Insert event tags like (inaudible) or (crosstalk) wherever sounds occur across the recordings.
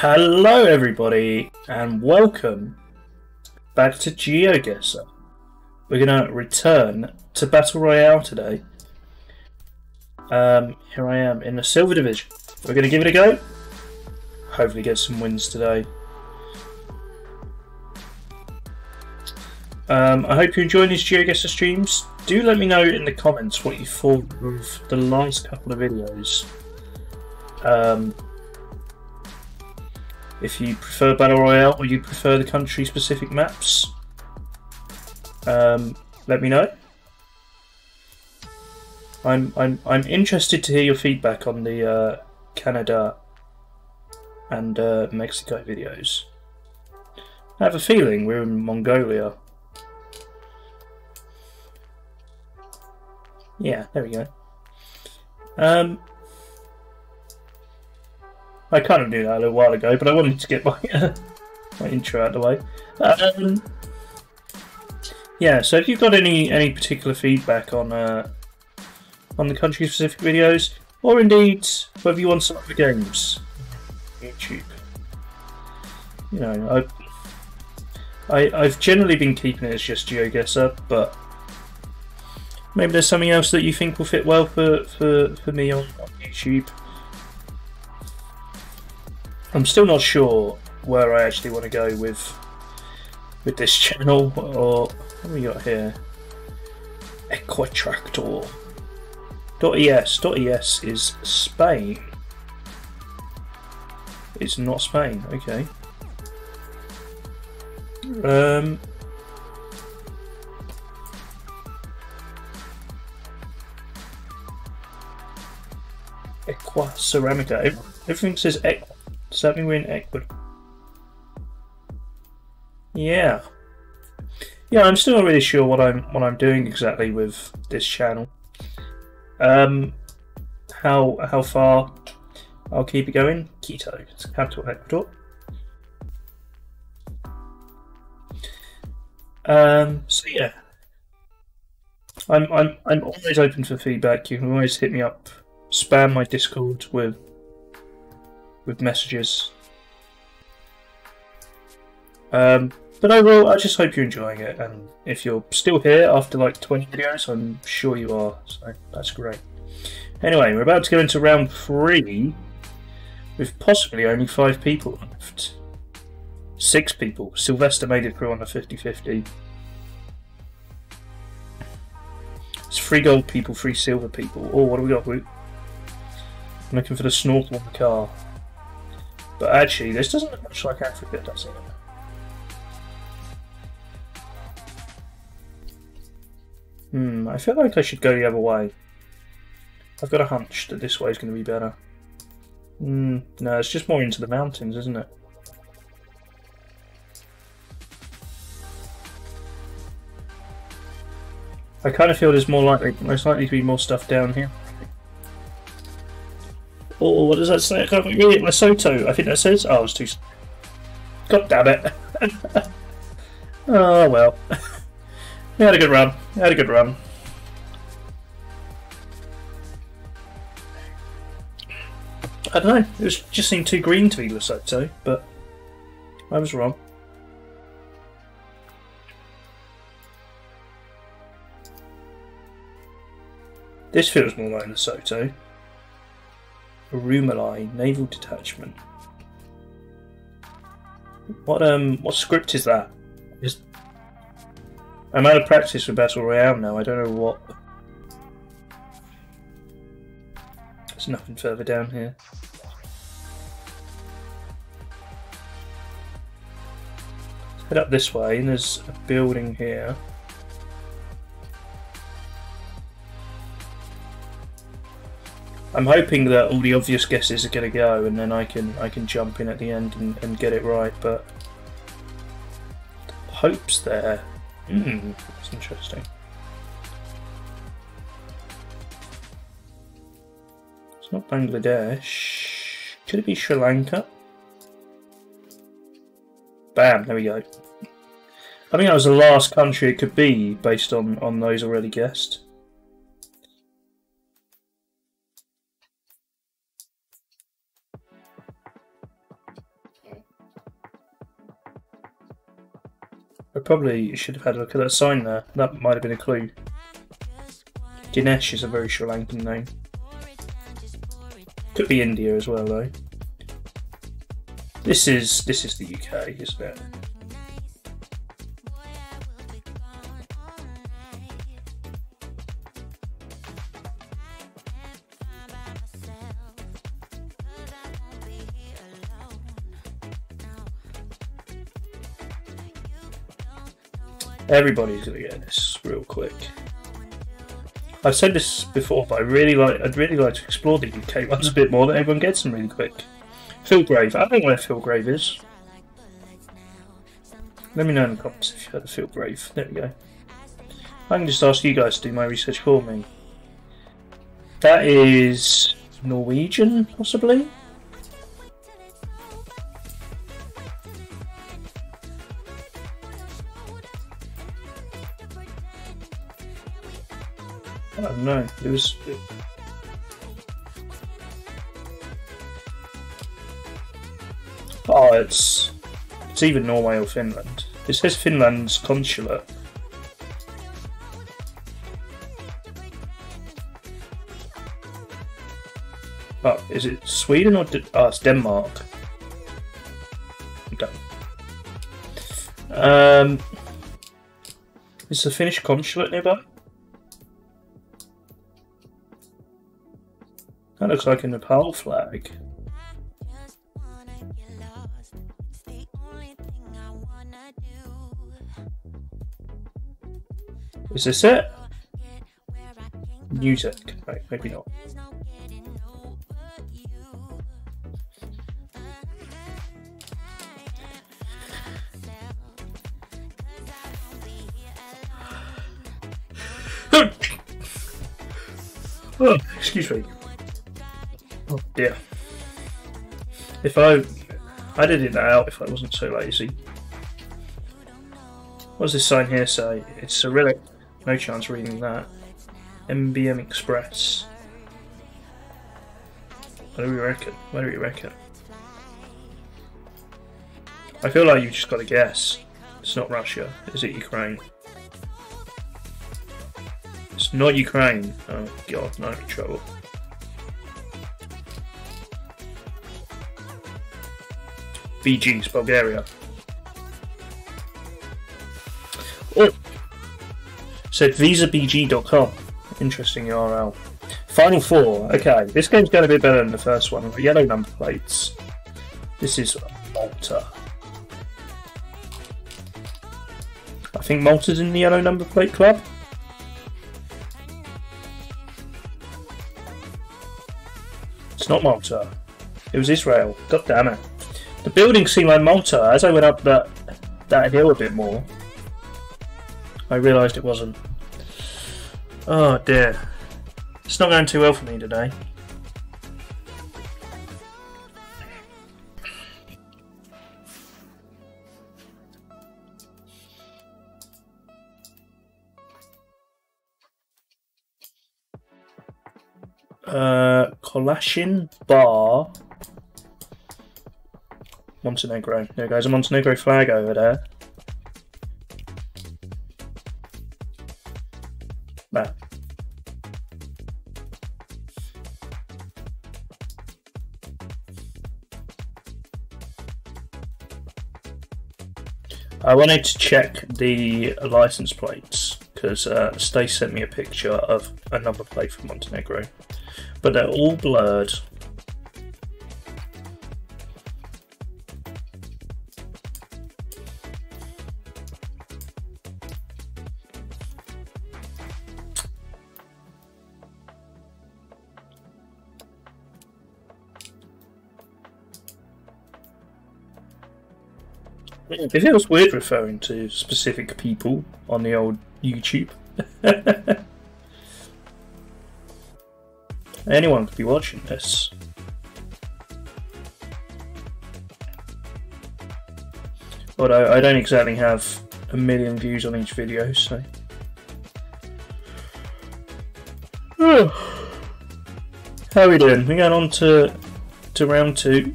Hello, everybody, and welcome back to GeoGuessr. We're going to return to Battle Royale today. Um, here I am in the Silver Division. We're going to give it a go. Hopefully, get some wins today. Um, I hope you're enjoying these GeoGuessr streams. Do let me know in the comments what you thought of the last couple of videos. Um, if you prefer Battle Royale or you prefer the country specific maps, um, let me know. I'm, I'm, I'm interested to hear your feedback on the uh, Canada and uh, Mexico videos. I have a feeling we're in Mongolia. Yeah, there we go. Um, I kind of knew that a little while ago, but I wanted to get my (laughs) my intro out of the way. Um, yeah, so if you've got any any particular feedback on uh, on the country specific videos, or indeed whether you want some other games, YouTube, you know, I, I I've generally been keeping it as just GeoGuessr, but maybe there's something else that you think will fit well for for, for me on, on YouTube. I'm still not sure where I actually want to go with with this channel or what we got here? Equitractor. .es. .es is Spain. It's not Spain, okay. Um Equa Ceramica. Everything says Equa. Does that mean we're in Ecuador? Yeah. Yeah, I'm still not really sure what I'm what I'm doing exactly with this channel. Um, how how far I'll keep it going? Quito, it's capital Ecuador. Um, so yeah, I'm I'm I'm always open for feedback. You can always hit me up, spam my Discord with with messages. Um, but overall, I just hope you're enjoying it, and if you're still here after like 20 videos, I'm sure you are, so that's great. Anyway, we're about to go into round three, with possibly only five people left. Six people. Sylvester made it through on the 50-50. It's three gold people, three silver people. Oh, what do we got, Luke? I'm looking for the snorkel on the car. But actually, this doesn't look much like Africa, does it? Hmm, I feel like I should go the other way. I've got a hunch that this way is going to be better. Hmm, no, it's just more into the mountains, isn't it? I kind of feel there's more likely, most likely to be more stuff down here. Oh, what does that say? I can't read it. Lesotho, I think that says. Oh, it's too. God damn it. (laughs) oh, well. (laughs) we had a good run. We had a good run. I don't know. It was, just seemed too green to be Lesotho, but I was wrong. This feels more like Lesotho. Rumalai Naval Detachment. What um what script is that? I'm out of practice with Battle Royale now, I don't know what There's nothing further down here. Let's head up this way and there's a building here. I'm hoping that all the obvious guesses are going to go, and then I can I can jump in at the end and, and get it right. But hopes there. Hmm, that's interesting. It's not Bangladesh. Could it be Sri Lanka? Bam! There we go. I think that was the last country it could be based on on those already guessed. I probably should have had a look at that sign there. That might have been a clue. Dinesh is a very Sri Lankan name. Could be India as well though. This is this is the UK, isn't it? Everybody's gonna get this real quick. I've said this before, but I really like I'd really like to explore the UK (laughs) ones a bit more. That everyone gets them really quick. Philgrave. I don't know where Philgrave is. Let me know in the comments if you heard of Philgrave. There we go. I can just ask you guys to do my research for me. That is Norwegian, possibly. I don't know. It was. Oh, it's it's either Norway or Finland. It says Finland's consulate. Oh, is it Sweden or De oh, it's Denmark? Okay. Um, is the Finnish consulate nearby? That looks like a Nepal flag. Is this it? Music. Right, maybe not. oh, (sighs) excuse me. Dear. If I... I'd edit that out if I wasn't so lazy. What does this sign here say? It's Cyrillic. No chance reading that. MBM Express. What do we reckon? What do we reckon? I feel like you've just got to guess. It's not Russia. Is it Ukraine? It's not Ukraine. Oh god, no trouble. BG's Bulgaria. Oh! Said visabg.com. Interesting URL. Final four. Okay, this game's going to be better than the first one. Yellow number plates. This is Malta. I think Malta's in the yellow number plate club. It's not Malta. It was Israel. God damn it. The buildings seem like Malta. As I went up that that hill a bit more, I realised it wasn't. Oh dear. It's not going too well for me today. Uh, Kolashin Bar Montenegro. There goes a Montenegro flag over there. There. I wanted to check the license plates because uh, Stace sent me a picture of a number plate from Montenegro, but they're all blurred It feels weird referring to specific people on the old YouTube. (laughs) Anyone could be watching this. Although I don't exactly have a million views on each video, so. (sighs) How are we doing? We're going on to to round two.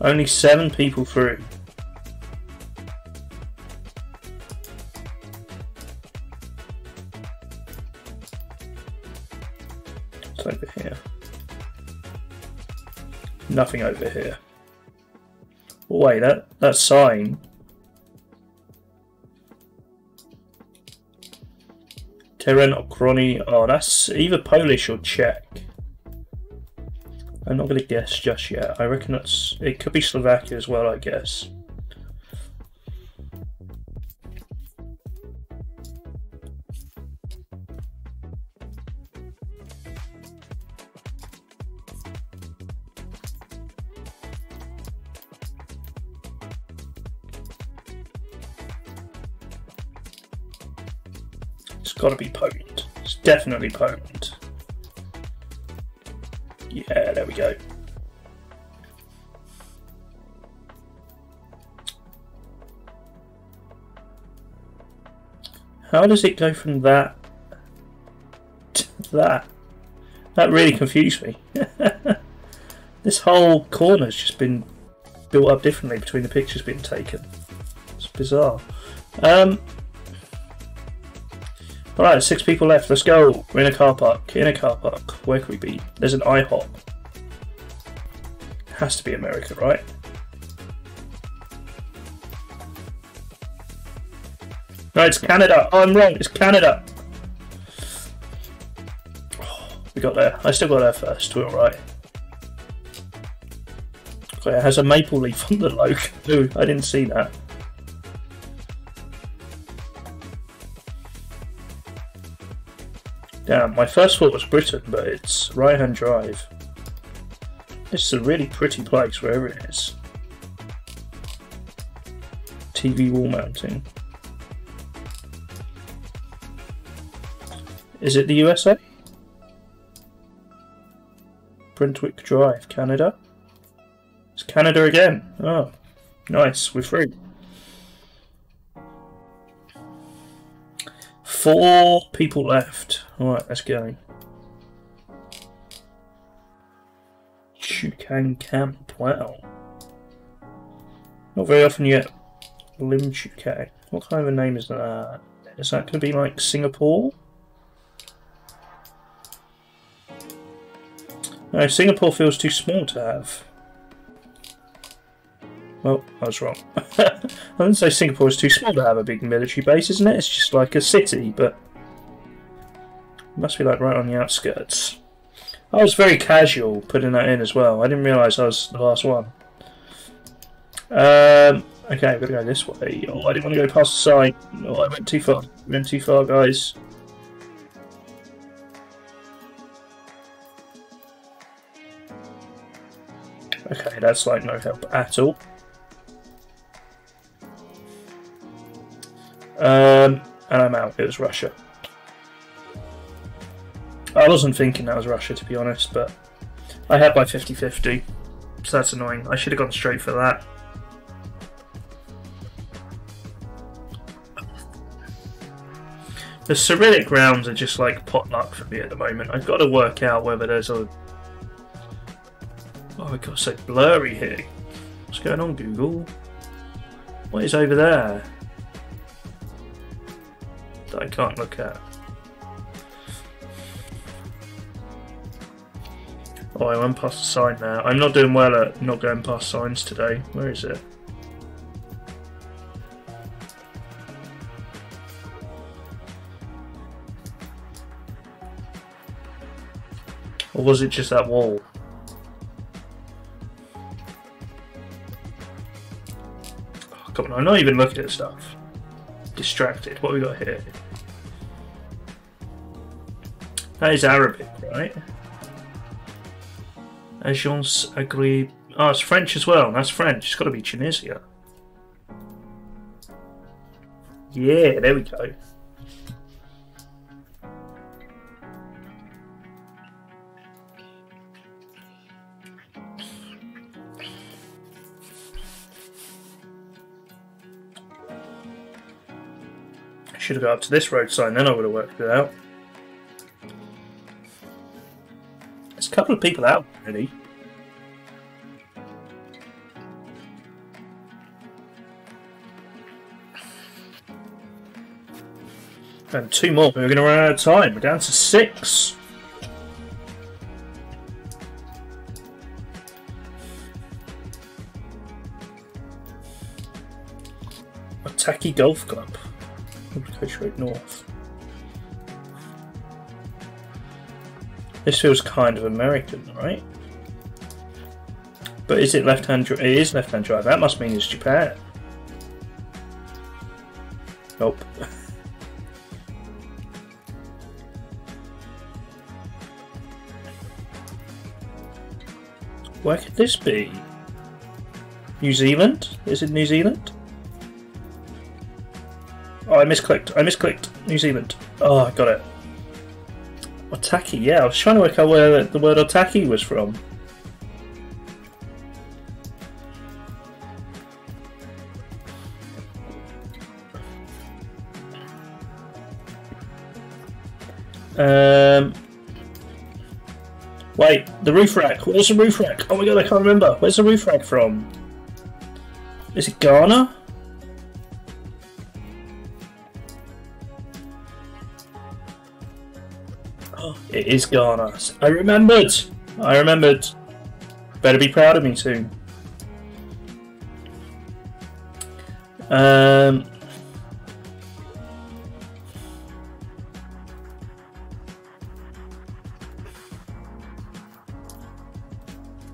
Only seven people through. Over here. Nothing over here. Oh, wait, that, that sign. Teren Okroni, oh, that's either Polish or Czech. I'm not going to guess just yet. I reckon it's it could be Slovakia as well, I guess. It's got to be Poland. It's definitely Poland. Yeah, there we go. How does it go from that to that? That really confused me. (laughs) this whole corner's just been built up differently between the pictures being taken. It's bizarre. Um, Alright, six people left. Let's go. We're in a car park. In a car park. Where could we be? There's an IHOP. Has to be America, right? No, it's Canada. Oh, I'm wrong. It's Canada. Oh, we got there. I still got there first. We're alright. Okay, it has a maple leaf on the logo. Ooh, (laughs) I didn't see that. Damn, my first thought was Britain, but it's right hand drive. It's a really pretty place, wherever it is. TV wall mounting. Is it the USA? Brentwick Drive, Canada. It's Canada again. Oh, nice. We're free. Four people left. Alright, let's go. Chu Kang Camp, wow. Not very often yet. Lim Chu Kang. What kind of a name is that? Is that going to be like Singapore? No, Singapore feels too small to have. Well, I was wrong. (laughs) I wouldn't say Singapore is too small to have a big military base, isn't it? It's just like a city, but must be like right on the outskirts. I was very casual putting that in as well. I didn't realise I was the last one. Um, okay, we're going to go this way. Oh, I didn't want to go past the sign. Oh, I went too far. I went too far, guys. Okay, that's like no help at all. Um, and I'm out. It was Russia. I wasn't thinking that was Russia, to be honest, but I had my 50 50, so that's annoying. I should have gone straight for that. The Cyrillic rounds are just like potluck for me at the moment. I've got to work out whether there's a. Oh, I've got so blurry here. What's going on, Google? What is over there? Can't look at. Oh, I went past the sign now. I'm not doing well at not going past signs today. Where is it? Or was it just that wall? Oh, come on, I'm not even looking at stuff distracted. What we got here? That is Arabic, right? Agence agree. Oh, ah, it's French as well. That's French. It's got to be Tunisia. Yeah, there we go. should have got up to this road sign, then I would have worked it out. couple of people out already. And two more. We're going to run out of time. We're down to six. Taki Golf Club. Coach Road North. This feels kind of American, right? But is it left-hand drive? It is left-hand drive. That must mean it's Japan. Nope. (laughs) Where could this be? New Zealand? Is it New Zealand? Oh, I misclicked. I misclicked. New Zealand. Oh, I got it. Otaki, yeah, I was trying to work out where the word Otaki was from. Um, wait, the roof rack. Where's the roof rack? Oh my god, I can't remember. Where's the roof rack from? Is it Ghana? Oh, (gasps) it is Ghana. I remembered. I remembered. Better be proud of me soon. Um,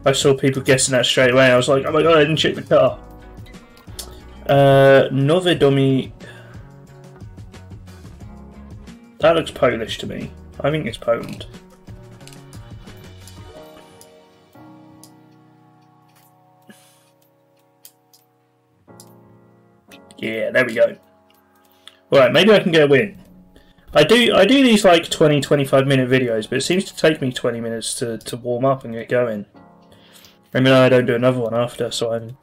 I saw people guessing that straight away. I was like, oh my god, I didn't check the car. Uh, Novedomi. That looks Polish to me. I think it's Poland. Yeah, there we go. Right, maybe I can get a win. I do I do these like 20 25 minute videos, but it seems to take me 20 minutes to, to warm up and get going. I mean I don't do another one after, so I'm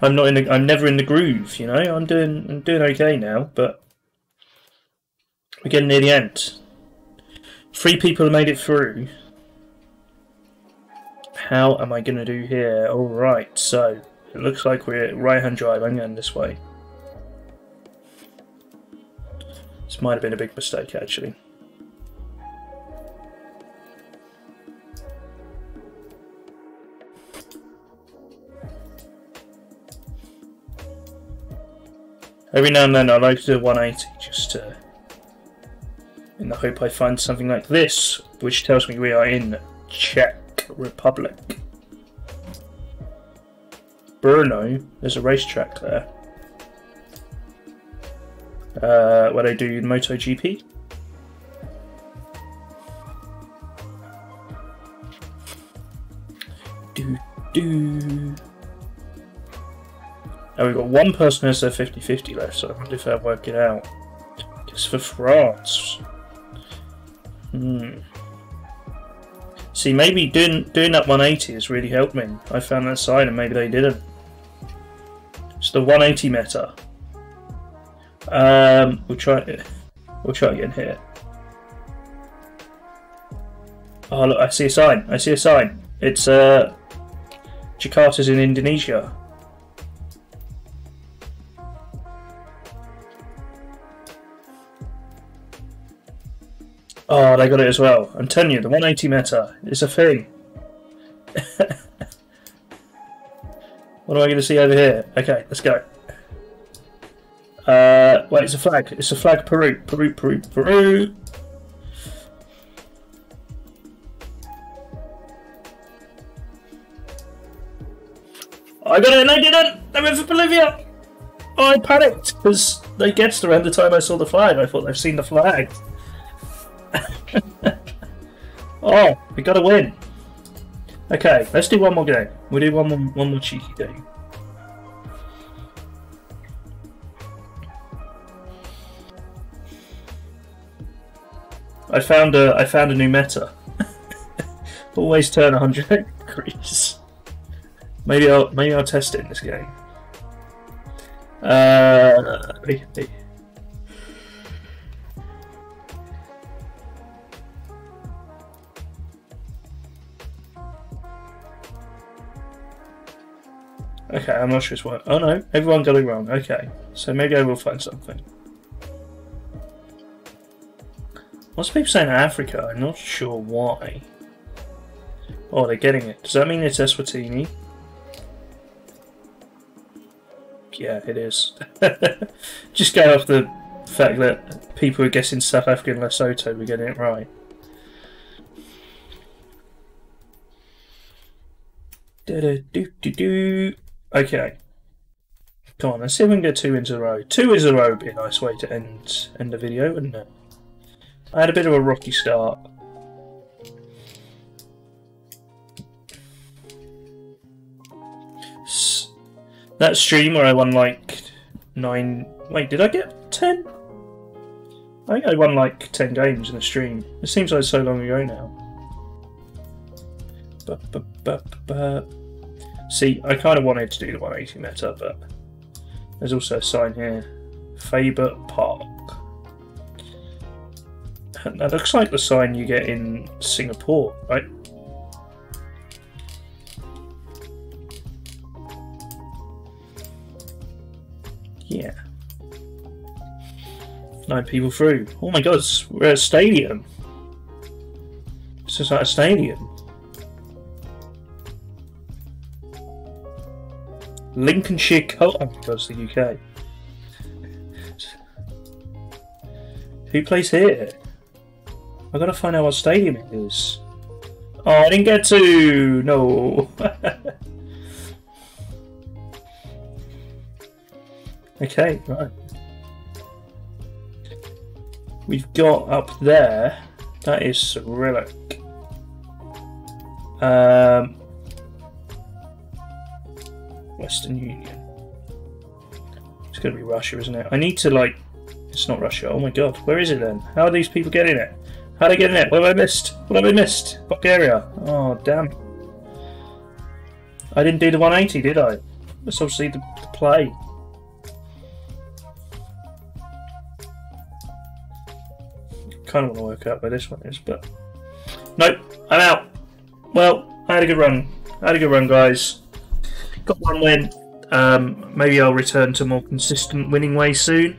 I'm not in the I'm never in the groove, you know. I'm doing I'm doing okay now, but we're getting near the end. Three people have made it through. How am I going to do here? Alright, so it looks like we're right hand drive. I'm going this way. This might have been a big mistake actually. Every now and then I like to do 180 just to in the hope I find something like this, which tells me we are in Czech Republic. Brno, there's a racetrack there. Uh, where they do MotoGP. Do do. Now we've got one person who has their 50-50 left, so I wonder if they'll work it out. It's for France. Hmm. See, maybe doing doing that 180 has really helped me. I found that sign and maybe they didn't. It's the 180 meta. Um, we'll try it. We'll try again here. Oh look, I see a sign. I see a sign. It's uh, Jakarta's in Indonesia. Oh, they got it as well. I'm telling you, the 180 meta is a thing. (laughs) what am I going to see over here? Okay, let's go. Uh, wait, it's a flag. It's a flag Peru. Peru, Peru, Peru. I got it and I didn't! I went for Bolivia! I panicked because they guessed around the time I saw the flag. I thought they've seen the flag. Oh, we got to win. Okay, let's do one more game. We'll do one more, one more cheeky game. I found a I found a new meta. (laughs) Always turn 100 (laughs) degrees. Maybe I'll maybe I'll test it in this game. Uh, Okay, I'm not sure it's what. Oh no, everyone got it wrong. Okay, so maybe I will find something. What's people saying Africa? I'm not sure why. Oh, they're getting it. Does that mean it's Eswatini? yeah, it is. (laughs) Just go off the fact that people are guessing South Africa and Lesotho were getting it right. Da -da -do -do -do. Okay. Come on, let's see if we can get two in a row. Two in a row would be a nice way to end end the video, wouldn't it? I had a bit of a rocky start. That stream where I won like nine. Wait, did I get ten? I think I won like ten games in a stream. It seems like so long ago now. See, I kind of wanted to do the 180 meta, but there's also a sign here. Faber Park. (laughs) That looks like the sign you get in Singapore, right? Yeah. Nine people through. Oh my god, we're at a stadium. It's just like a stadium. Lincolnshire Colt. Oh, that's the UK. Who plays here? I gotta find out what stadium it is. Oh, I didn't get to. No. (laughs) okay, right. We've got up there. That is Cyrillic. Um, Western Union. It's going to be Russia, isn't it? I need to, like... It's not Russia. Oh my god. Where is it then? How are these people getting it? How are they getting it? What have I missed? What have I missed? Bulgaria. Oh, damn. I didn't do the 180, did I? That's obviously the, the play. kind of want to work out where this one is, but... Nope, I'm out. Well, I had a good run. I had a good run, guys got one win. Um, maybe I'll return to more consistent winning ways soon.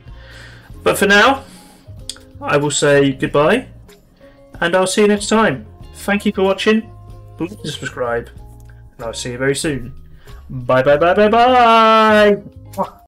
But for now, I will say goodbye, and I'll see you next time. Thank you for watching. Please subscribe, and I'll see you very soon. Bye bye bye bye bye.